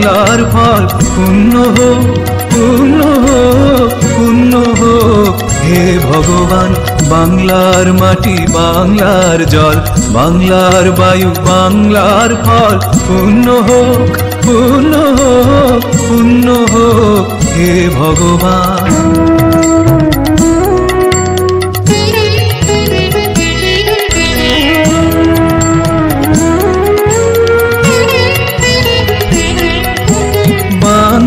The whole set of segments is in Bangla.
বাংলার ফল পূর্ণ হোক পূর্ণ হোক পূর্ণ হোক। হে ভগবান, বাংলার মাটি, বাংলার জল, বাংলার বায়ু, বাংলার ফল পূর্ণ হোক পূর্ণ হোক পূর্ণ হোক। হে ভগবান।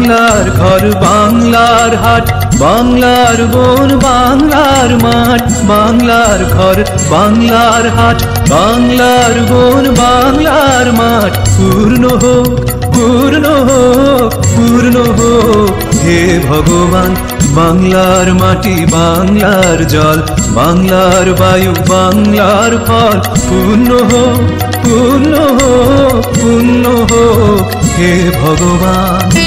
বাংলার ঘর, বাংলার হাট, বাংলার বন, বাংলার মাঠ, বাংলার ঘর, বাংলার হাট, বাংলার বন, বাংলার মাঠ। পূর্ণ হোক পূর্ণ হোক পূর্ণ হোক। হে ভগবান, বাংলার মাটি, বাংলার জল, বাংলার বায়ু, বাংলার ফল। পূর্ণ হোক পূর্ণ হোক পূর্ণ হোক। হে ভগবান।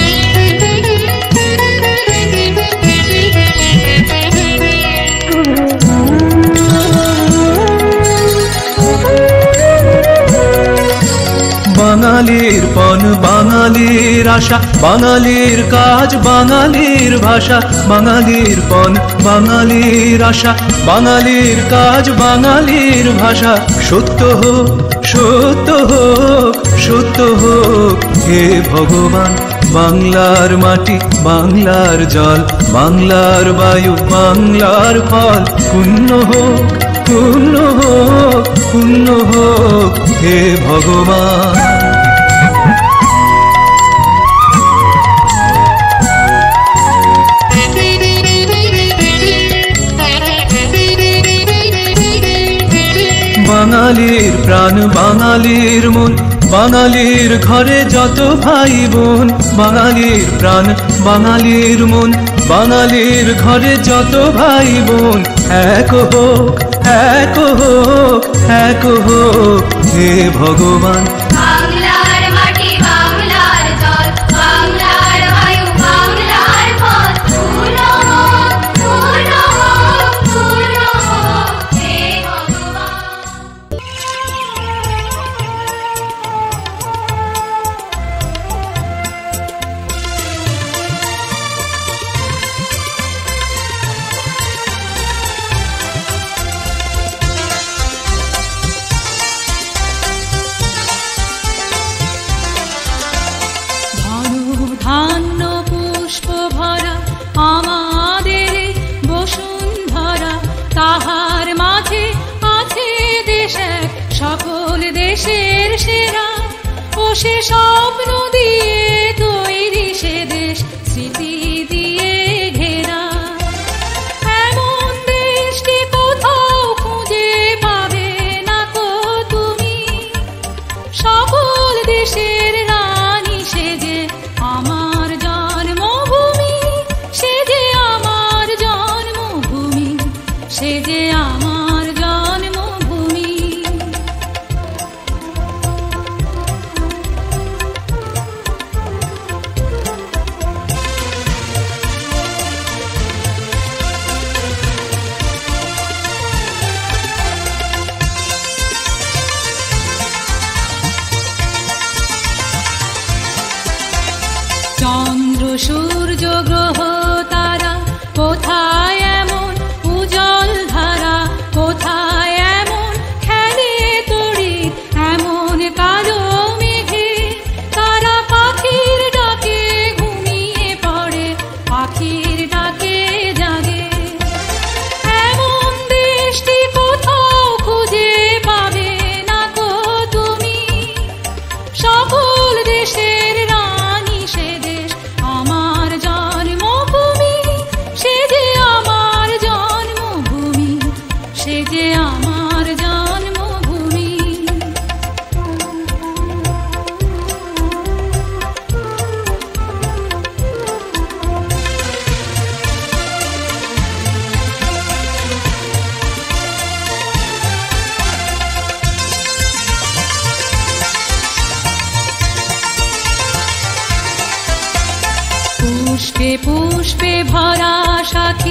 বাঙালির পণ, বাঙালির আশা, বাঙালির কাজ, বাঙালির ভাষা, বাঙালির পণ, বাঙালির আশা, বাঙালির কাজ, বাঙালির ভাষা। সত্য হোক সত্য হোক সত্য হোক, হে ভগবান, বাংলার মাটি, বাংলার জল, বাংলার বায়ু, বাংলার ফল পূর্ণ হোক পূর্ণ হোক পূর্ণ হোক, হে ভগবান। বাঙালির প্রাণ, বাঙালির মন, বাঙালির ঘরে যত ভাই বোন বাঙালির প্রাণ, বাঙালির মন, বাঙালির ঘরে যত ভাই বোন এক হোক এক হোক এক হোক, হে ভগবান। ও ভরা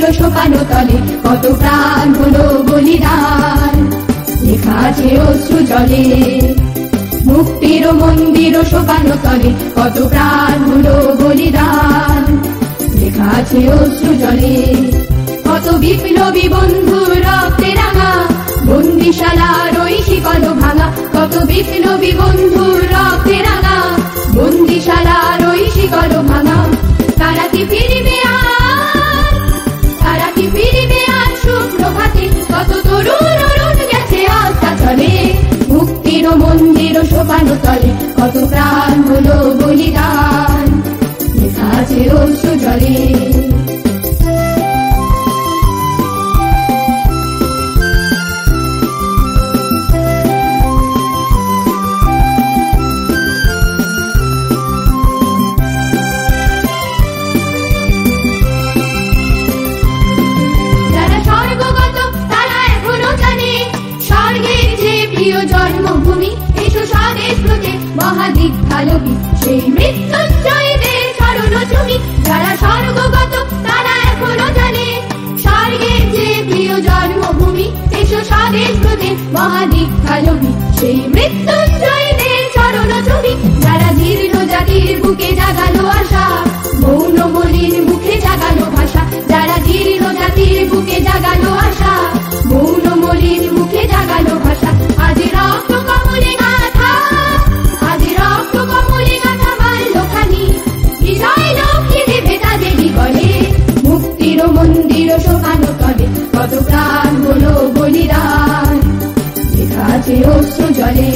মন্দির শোকানো তলে, কত প্রাণ হলো বলিদান। লেখা আছে অশ্রু জলে, মুক্তির মন্দির শোকানো তলে, কত প্রাণ হলো বলিদান। লেখা আছে অশ্রু জলে, কত বিপ্লবী বন্ধুর রক্তে রাঙা, বন্দিশালার ওই শিকল ভাঙা, কত বিপ্লবী বন্ধুর রক্তে রাঙা, বন্দিশালার ওই শিকল ভাঙা। তারা কি ফিরবে মুক্তির মন্দির শোকানো তলে কত প্রাণ হলো বলিদান। জলে মহাদীক্ষালোকী সেই মৃত্যুঞ্জয়ীদের চরণ ছবি, যারা স্বর্গগত, তারা এখনও জানে। স্বর্গের যে জাতির বুকে জাগালো মন্দির শোকানো তলে কত প্রাণ হলো বলিদান। লেখা আছে অশ্রু জলে,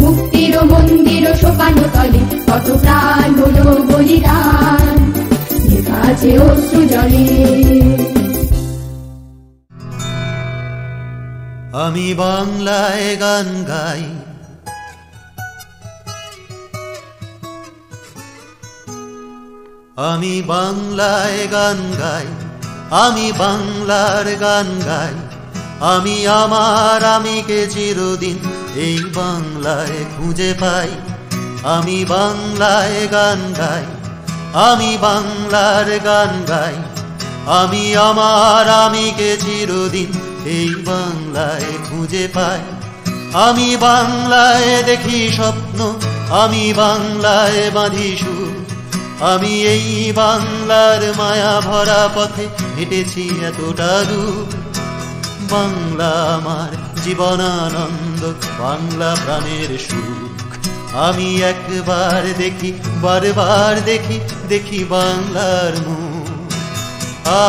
মুক্তির মন্দির শোকানো তলে কত প্রাণ হলো বলিদান। লেখা আছে অশ্রু জলে। আমি বাংলায় গান গাই। আমি বাংলায় গান গাই। আমি বাংলার গান গাই। আমি আমার আমিকে চিরদিন এই বাংলায় খুঁজে পাই। আমি বাংলায় গান গাই। আমি বাংলার গান গাই। আমি আমার আমিকে চিরদিন এই বাংলায় খুঁজে পাই। আমি বাংলায় দেখি স্বপ্ন। আমি বাংলায় বাঁধি সুর। আমি এই বাংলার মায়া ভরা পথে হেঁটেছি এতটা দূর বাংলা আমার জীবনানন্দ বাংলা প্রাণের সুখ আমি একবার দেখি বারবার দেখি দেখি বাংলার মুখ আ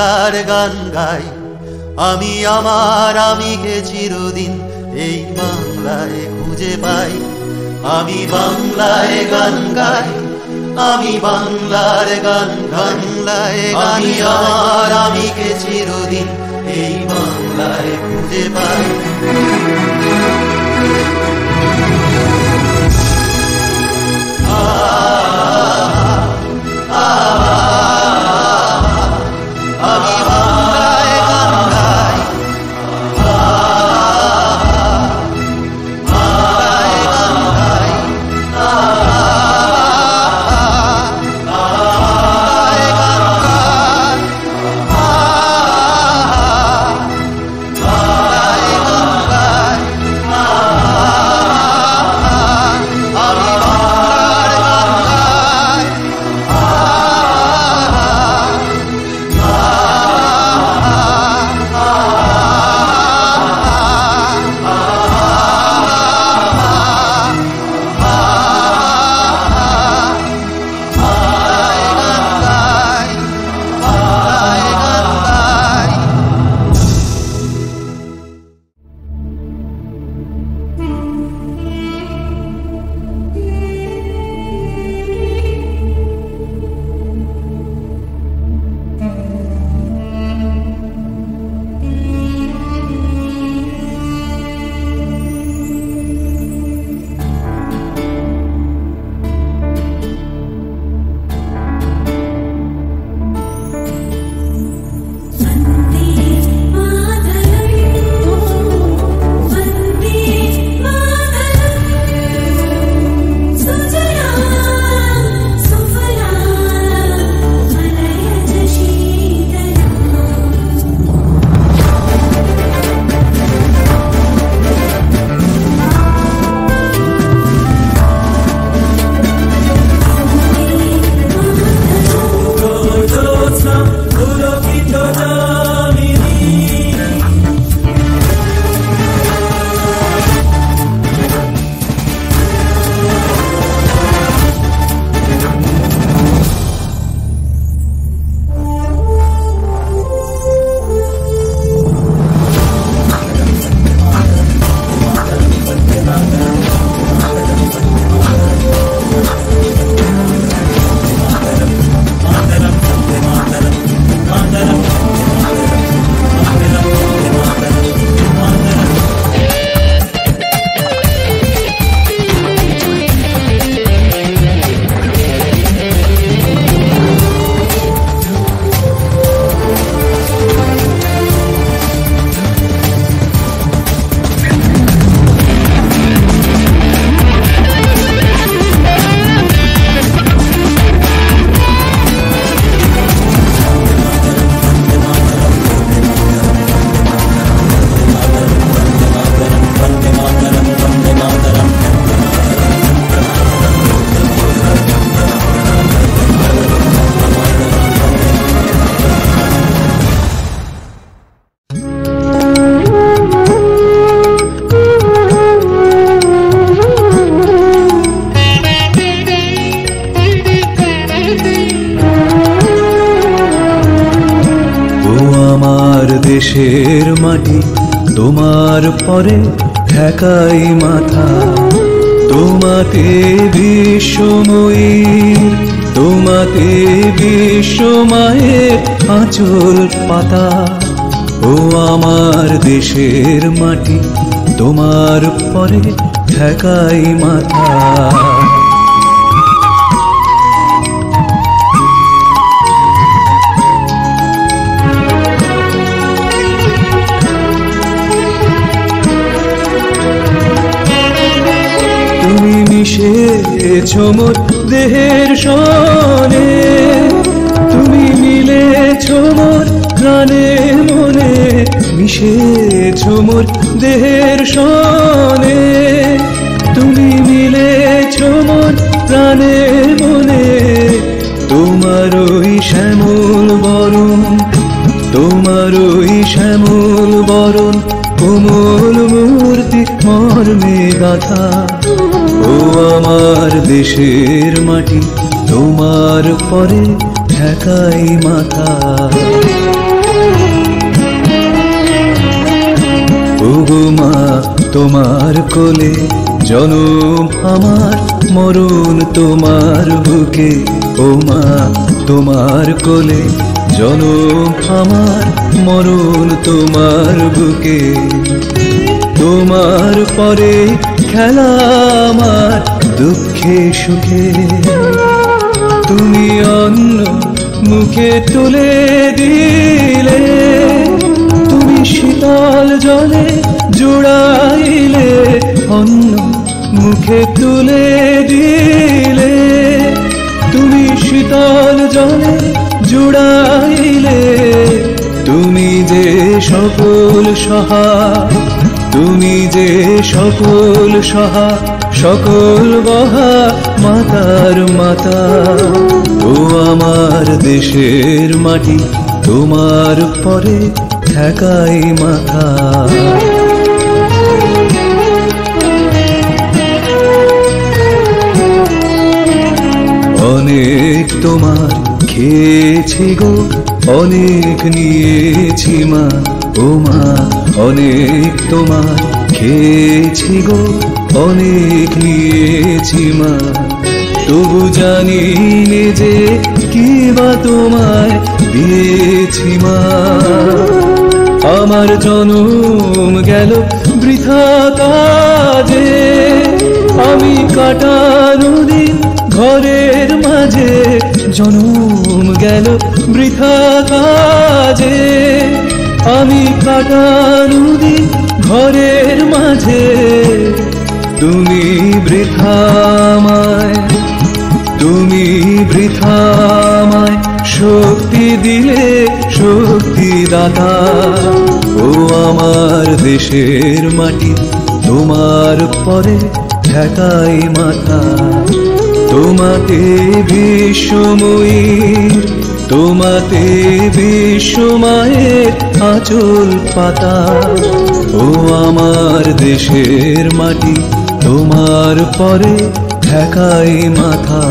বাংলার গান গাই। আমি আমার আমি আমিকে চিরদিন এই বাংলায় খুঁজে পাই। আমি বাংলায় গান গাই। আমি বাংলার গান বাংলায় আমি আমার আমি আমিকে চিরদিন এই বাংলায় খুঁজে পাই। তোমার পরে ঠেকাই মাথা। তোমাতে বিশ্বময়ীর, তোমাতে বিশ্বমায়ের আঁচল পাতা। ও আমার দেশের মাটি, তোমার পরে ঠেকাই মাথা। মিশেছ মোর দেহের সনে। তুমি মিলেছ মোর প্রাণে মনে। মিশেছ মোর দেহের সনে। তুমি মিলেছ মোর প্রাণে মনে। তোমার ওই শ্যামল বরণ, তোমার ওই শ্যামল বরণ, কোমল মূর্তি মর্মে গাথা। দেশের মাটি, তোমার পরে ঠেকাই মাথা। ওগো মা, তোমার কোলে জনম আমার, মরণ তোমার বুকে। ও মা, তোমার কোলে জনম আমার, মরণ তোমার বুকে। তোমার পরে খেলা আমার দুঃখে সুখে তুমি অন্য মুখে তুলে দিলে, তুমি শীতল জলে জুড়াইলে, অন্য মুখে তুলে দিলে, তুমি শীতল জলে জুড়াইলে, তুমি যে সকল সহা তুমি যে সকল সহা সকল বহা মাতার মাতা, ও আমার দেশের মাটি, তোমার পরে ঠেকাই মাথা। অনেক তোমার খেয়েছি গো, অনেক নিয়েছি মা, ও মা, অনেক তোমার খেয়েছি গো, অনেক নিয়েছি মা। তবু জানি যে কি বা তোমায় দিয়েছি মা। আমার জনম গেল বৃথা কাজে। আমি কাটানো দিন ঘরের মাঝে। জনম গেল বৃথা কাজে। আমি কাটানো দিন ঘরের মাঝে তুমি বৃথামায় তুমি বৃথামায় শক্তি দিলে শক্তি দাতা। ও আমার দেশের মাটি, তোমার পরে ঠেকাই মাথা। তোমাতে বিশ্বময়ীর তোমাতে বিশ্বমায়ের আচল পাতা। ও আমার দেশের মাটি, তোমার পরে ঠেকাই মাথা।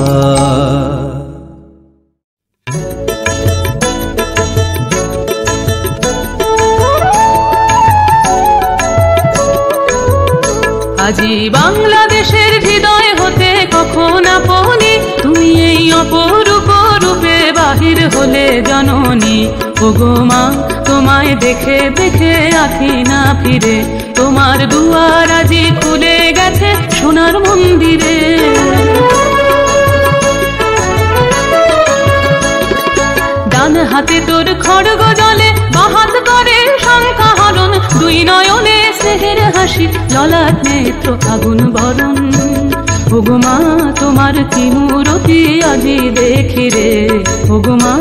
আজি বাংলাদেশের হৃদয় হতে কখন আপনি? তুমি এই অপরূপ রূপে বাহির হলে জননী। ওগো মা তোমায় দেখে দেখে আখি না ফিরে। তোমার দুয়ার আজি খুলে গেছে সোনার মন্দিরে। ডান হাতে তোর খড়গ জলে বাহাত করে শঙ্কা হরণ, দুই নয়নে সেহের হাসি, ললাট নেত্র আগুন বরণ। ওগো মা, তোমার কি মূরতি আজি দেখি রে। ওগো মা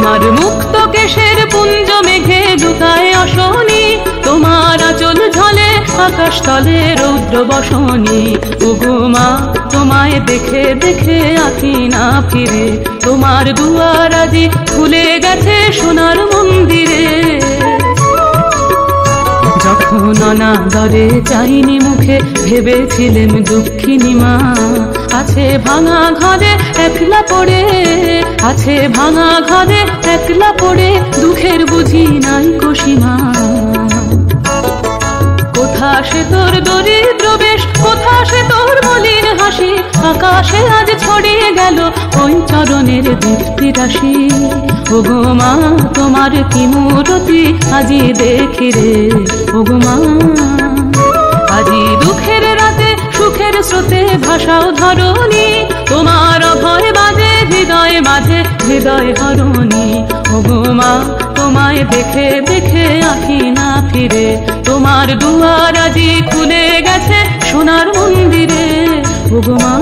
তোমার মুক্ত কেশের পুঞ্জ মেঘে ঢুকায় অশনি। তোমার আচল ঝলে আকাশ তলে রৌদ্র বসনি। উগুমা তোমায় দেখে দেখে আঁকি না ফিরে। তোমার দুয়ার আজি খুলে গেছে সোনার মন্দিরে। যখন অনাদরে চাইনি মুখে, ভেবেছিলেন দুঃখিনী মা। আছে ভাঙা ঘরে একলা পড়ে, আছে ভাঙা ঘরে একলা পড়ে, দুঃখের বুঝি নাই কসীমা ওই চরণের দীপ্তি রাশি ওগো মা, তোমার কি মূরতি আজি দেখি রে? ওগো মা, আজি দুঃখের রাতে, সুখের স্রোতে ভাষাও ধরণী। তোমার ভয় বাজে, হৃদয় মাঝে হৃদয় হরণী। ওগো মা, তোমায় দেখে দেখে আঁকি না ফিরে। তোমার দুয়ার আজি খুলে গেছে সোনার মন্দিরে। ওগো মা